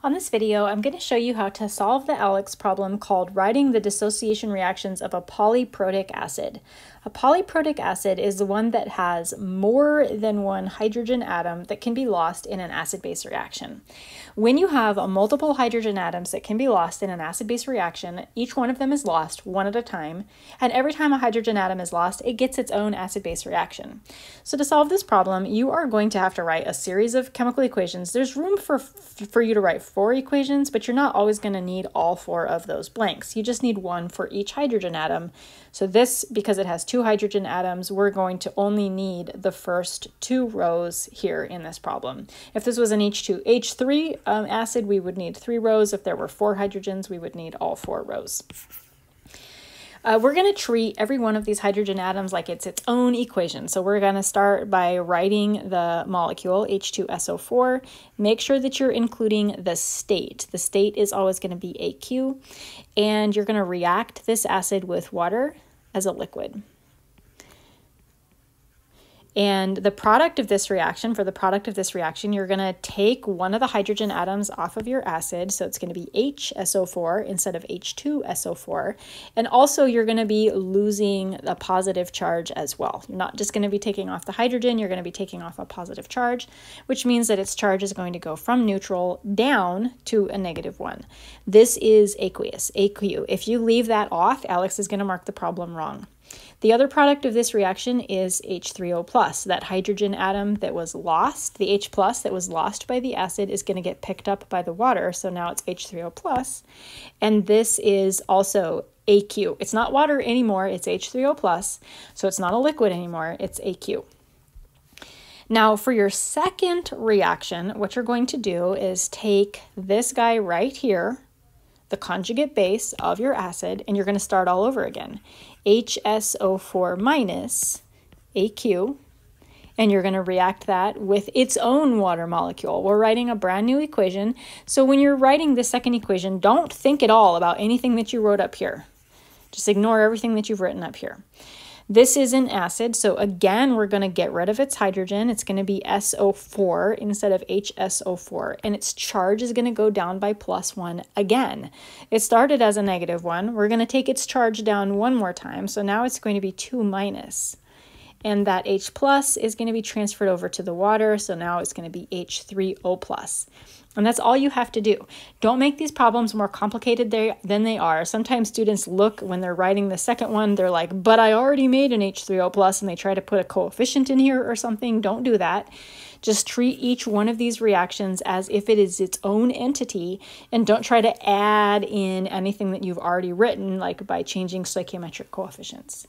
On this video, I'm going to show you how to solve the ALEKS problem called writing the dissociation reactions of a polyprotic acid. A polyprotic acid is the one that has more than one hydrogen atom that can be lost in an acid-base reaction. When you have a multiple hydrogen atoms that can be lost in an acid-base reaction, each one of them is lost one at a time, and every time a hydrogen atom is lost, it gets its own acid-base reaction. So to solve this problem, you are going to have to write a series of chemical equations. There's room for, for you to write four equations, but you're not always going to need all four of those blanks. You just need one for each hydrogen atom. So this, because it has two hydrogen atoms, we're going to only need the first two rows here in this problem. If this was an H2H3 um, acid, we would need three rows. If there were four hydrogens, we would need all four rows. Uh, we're going to treat every one of these hydrogen atoms like it's its own equation. So we're going to start by writing the molecule H2SO4. Make sure that you're including the state. The state is always going to be AQ. And you're going to react this acid with water as a liquid. And the product of this reaction, for the product of this reaction, you're going to take one of the hydrogen atoms off of your acid. So it's going to be HSO4 instead of H2SO4. And also you're going to be losing a positive charge as well. You're not just going to be taking off the hydrogen, you're going to be taking off a positive charge, which means that its charge is going to go from neutral down to a negative one. This is aqueous, AQ. If you leave that off, ALEKS is going to mark the problem wrong. The other product of this reaction is H3O+. plus. That hydrogen atom that was lost, the H plus that was lost by the acid is going to get picked up by the water, so now it's H3O+. plus, And this is also AQ. It's not water anymore, it's H3O+, plus, so it's not a liquid anymore, it's AQ. Now, for your second reaction, what you're going to do is take this guy right here, the conjugate base of your acid, and you're going to start all over again. HSO4 minus AQ, and you're going to react that with its own water molecule. We're writing a brand new equation. So when you're writing the second equation, don't think at all about anything that you wrote up here. Just ignore everything that you've written up here. This is an acid, so again, we're going to get rid of its hydrogen. It's going to be SO4 instead of HSO4, and its charge is going to go down by plus one again. It started as a negative one. We're going to take its charge down one more time, so now it's going to be 2 minus. And that H plus is going to be transferred over to the water, so now it's going to be H3O plus. And that's all you have to do. Don't make these problems more complicated than they are. Sometimes students look when they're writing the second one, they're like, but I already made an H3O plus, and they try to put a coefficient in here or something. Don't do that. Just treat each one of these reactions as if it is its own entity, and don't try to add in anything that you've already written, like by changing stoichiometric coefficients.